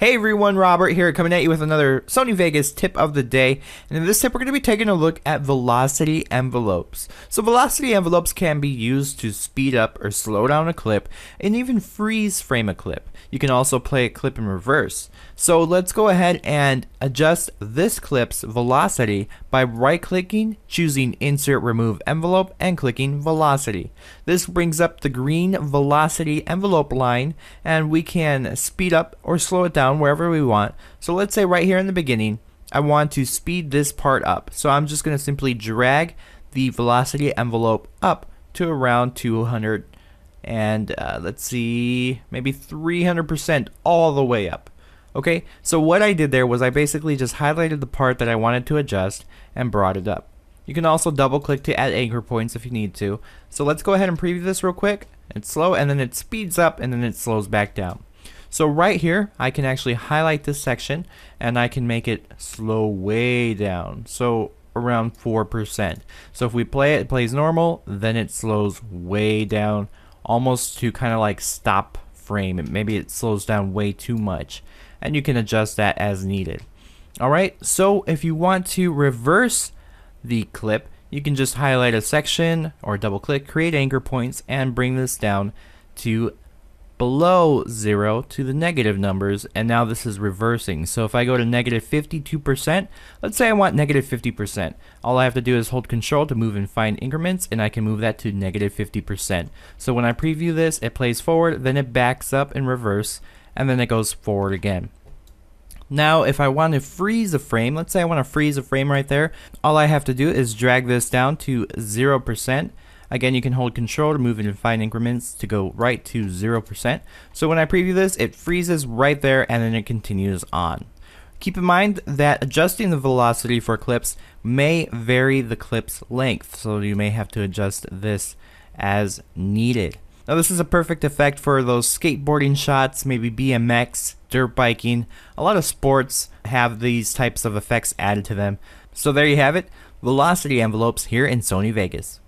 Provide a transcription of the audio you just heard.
Hey everyone, Robert here coming at you with another Sony Vegas tip of the day. And in this tip, we're going to be taking a look at velocity envelopes. So velocity envelopes can be used to speed up or slow down a clip and even freeze frame a clip. You can also play a clip in reverse. So let's go ahead and adjust this clip's velocity by right clicking, choosing insert remove envelope and clicking velocity. This brings up the green velocity envelope line and we can speed up or slow it down down wherever we want. So let's say right here in the beginning, I want to speed this part up. So I'm just going to simply drag the velocity envelope up to around 200 and uh, let's see, maybe 300% all the way up. Okay, so what I did there was I basically just highlighted the part that I wanted to adjust and brought it up. You can also double click to add anchor points if you need to. So let's go ahead and preview this real quick. It's slow and then it speeds up and then it slows back down. So right here, I can actually highlight this section and I can make it slow way down. So around 4%. So if we play it, it plays normal, then it slows way down, almost to kind of like stop frame. Maybe it slows down way too much. And you can adjust that as needed. Alright, so if you want to reverse the clip, you can just highlight a section or double click, create anchor points, and bring this down to below 0 to the negative numbers and now this is reversing. So if I go to negative 52% let's say I want negative 50% all I have to do is hold control to move and find increments and I can move that to negative 50% so when I preview this it plays forward then it backs up in reverse and then it goes forward again. Now, if I want to freeze a frame, let's say I want to freeze a frame right there, all I have to do is drag this down to 0%, Again, you can hold control to move and find increments to go right to 0%. So when I preview this, it freezes right there and then it continues on. Keep in mind that adjusting the velocity for clips may vary the clip's length, so you may have to adjust this as needed. Now this is a perfect effect for those skateboarding shots, maybe BMX, dirt biking. A lot of sports have these types of effects added to them. So there you have it, velocity envelopes here in Sony Vegas.